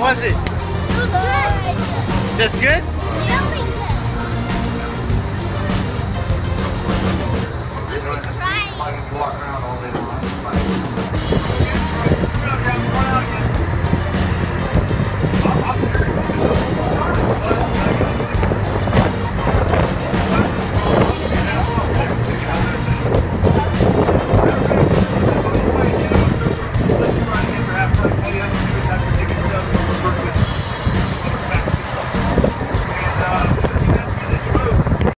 was it? Good. Just good?